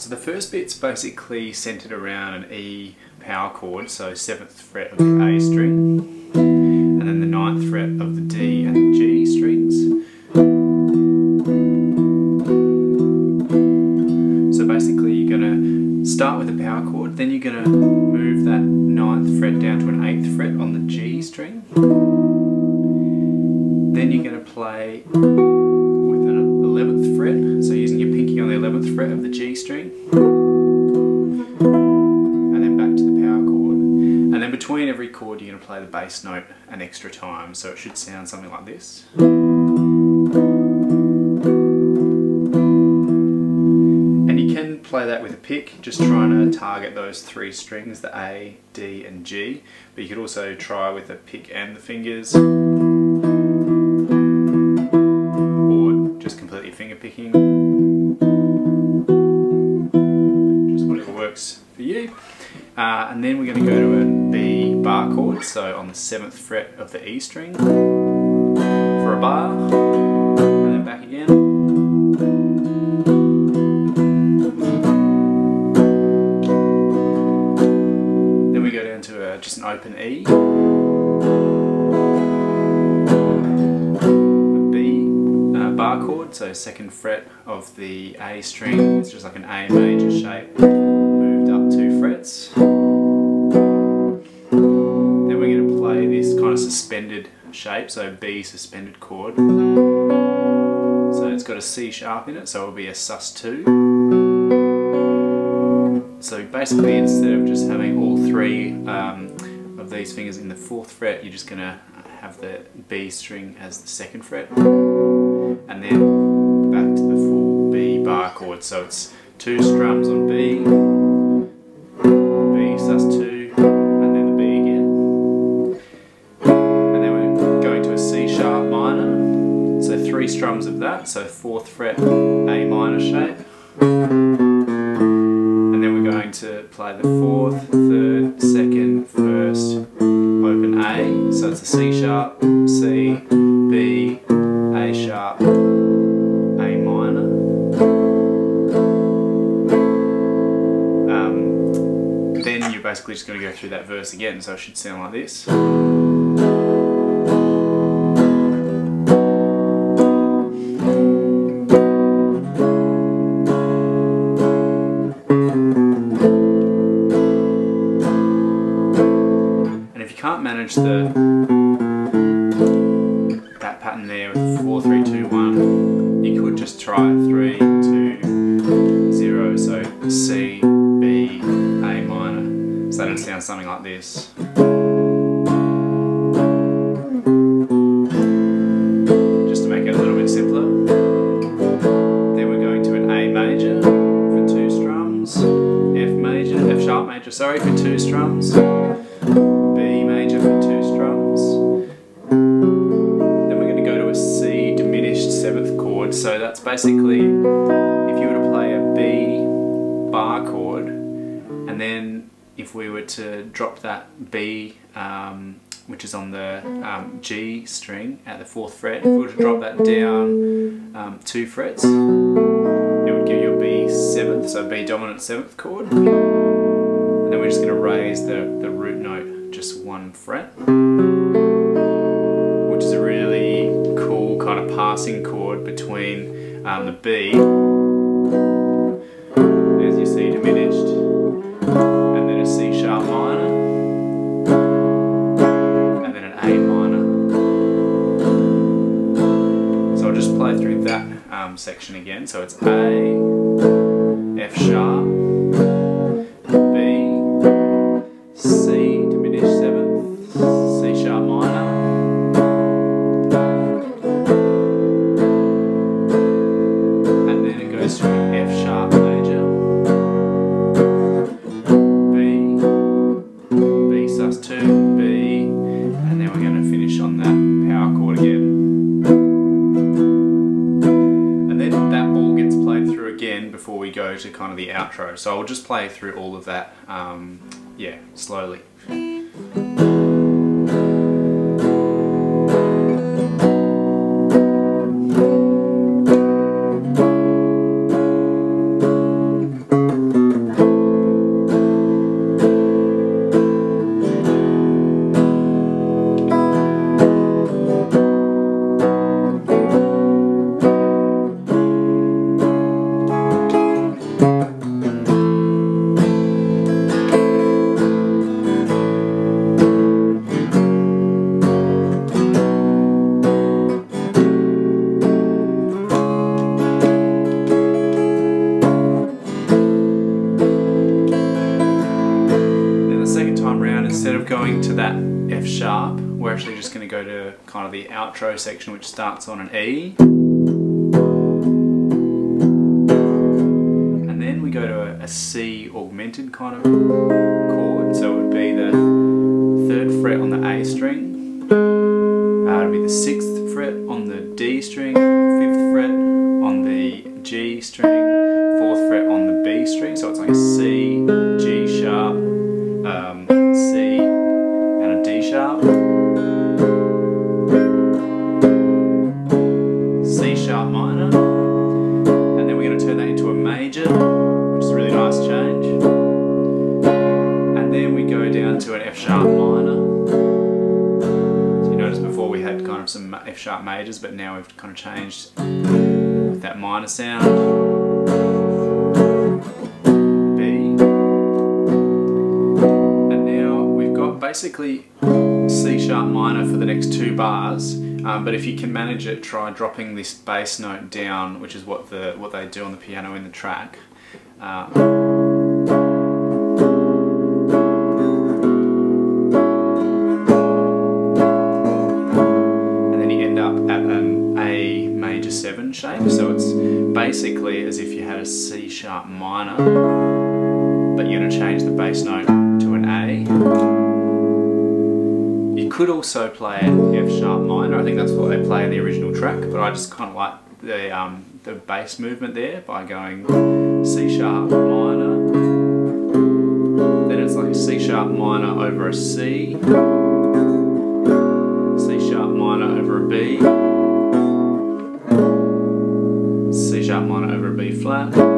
so the first bit's basically centered around an E power chord, so 7th fret of the A string, and then the ninth fret of the D and the G strings. So basically you're going to start with a power chord, then you're going to move that ninth fret down to an 8th fret on the G string. Then you're going to play fret of the G string. And then back to the power chord. And then between every chord you're going to play the bass note an extra time. So it should sound something like this. And you can play that with a pick just trying to target those three strings the A, D and G. But you could also try with a pick and the fingers. Or just completely finger picking. Uh, and then we're going to go to a B bar chord, so on the 7th fret of the E string for a bar, and then back again. Then we go down to a, just an open E. bar chord, so second fret of the A string, it's just like an A major shape, frets. Then we're going to play this kind of suspended shape, so B suspended chord. So it's got a C sharp in it, so it'll be a sus2. So basically instead of just having all three um, of these fingers in the fourth fret, you're just going to have the B string as the second fret and then back to the full B bar chord. So it's two strums on B, B three strums of that, so fourth fret A minor shape. And then we're going to play the fourth, third, second, first, open A. So it's a C sharp, C, B, A sharp, A minor. Um, then you're basically just going to go through that verse again, so it should sound like this. There with 4, 3, 2, 1, you could just try 3, 2, 0, so C, B, A minor. So that'd sound something like this. Just to make it a little bit simpler. Then we're going to an A major for two strums, F major, F sharp major, sorry, for two strums, so that's basically if you were to play a B bar chord and then if we were to drop that B um, which is on the um, G string at the fourth fret, if we were to drop that down um, two frets it would give you a B seventh, so B dominant seventh chord. And then we're just going to raise the, the root note just one fret which is a really cool kind of passing chord between um, the B, there's your C diminished, and then a C sharp minor, and then an A minor. So I'll just play through that um, section again. So it's A, F sharp, we go to kind of the outro. So I'll just play through all of that, um, yeah, slowly. That F sharp, we're actually just going to go to kind of the outro section which starts on an E. And then we go to a, a C augmented kind of go to an F sharp minor. So you notice before we had kind of some F sharp majors, but now we've kind of changed with that minor sound. B. And now we've got basically C sharp minor for the next two bars. Um, but if you can manage it, try dropping this bass note down, which is what the what they do on the piano in the track. Uh, basically as if you had a C sharp minor, but you're going to change the bass note to an A. You could also play an F sharp minor, I think that's what they play in the original track, but I just kind of like the, um, the bass movement there by going C sharp minor, then it's like a C sharp minor over a C, C sharp minor over a B, C